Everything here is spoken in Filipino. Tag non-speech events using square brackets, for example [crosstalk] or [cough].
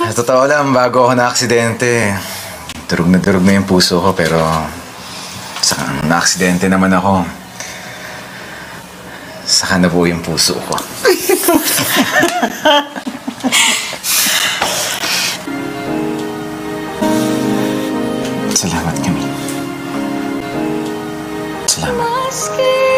Sa totoo lang, bago ako na-aksidente, durog na durog na yung puso ko pero sa na-aksidente naman ako. Saka nabuo yung puso ko. [laughs] Salamat kami. Salamat.